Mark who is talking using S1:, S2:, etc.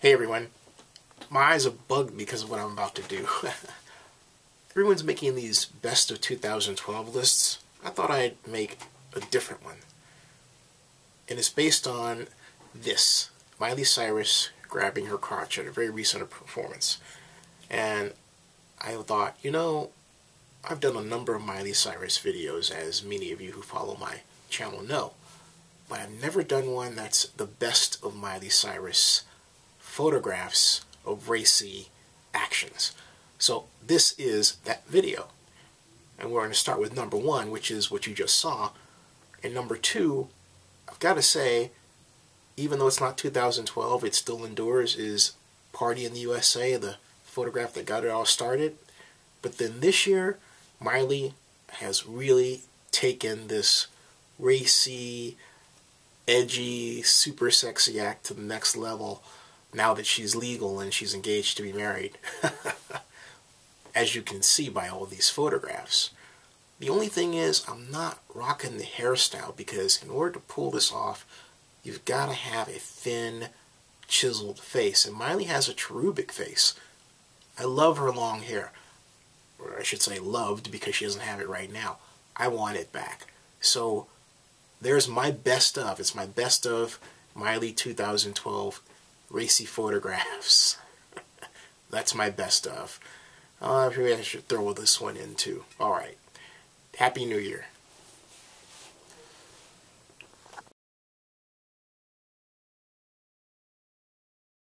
S1: Hey everyone. My eyes are bugged because of what I'm about to do. Everyone's making these best of 2012 lists. I thought I'd make a different one. And it's based on this Miley Cyrus grabbing her crotch at a very recent performance. And I thought, you know, I've done a number of Miley Cyrus videos, as many of you who follow my channel know. But I've never done one that's the best of Miley Cyrus photographs of racy actions. So this is that video. And we're going to start with number one, which is what you just saw. And number two, I've got to say, even though it's not 2012, it still endures, is Party in the USA, the photograph that got it all started. But then this year, Miley has really taken this racy, edgy, super sexy act to the next level now that she's legal and she's engaged to be married. As you can see by all these photographs. The only thing is, I'm not rocking the hairstyle because in order to pull this off, you've got to have a thin, chiseled face. And Miley has a cherubic face. I love her long hair. Or I should say loved because she doesn't have it right now. I want it back. So there's my best of. It's my best of Miley 2012 racy photographs. That's my best of. Uh, maybe I should throw this one in too. Alright. Happy New Year.